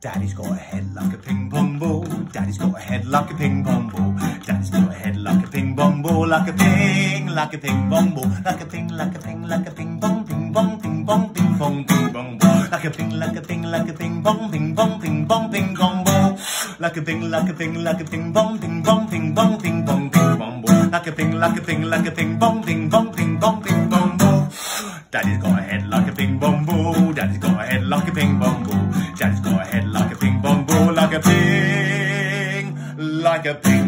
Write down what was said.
Daddy's got a head like a ping pong ball. Daddy's got a head like a ping pong ball. Daddy's got a head like a ping pong ball, like a ping, like a ping pong ball, like a ping, like a ping, like a ping pong, ping pong, ping pong, ping pong, ping pong ball, like a ping, like a ping, like a ping pong, ping pong, ping pong, ping pong ball, like a ping, like a ping, like a ping pong, ping pong, ping pong, ping pong, ping pong ball, like a ping, like a ping, like a ping pong, ping pong, ping pong, ping pong ball. Daddy's got a head like a ping pong ball. Daddy's got a head like a ping pong ball. Daddy's got like a pink